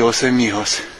Dios de mi Dios.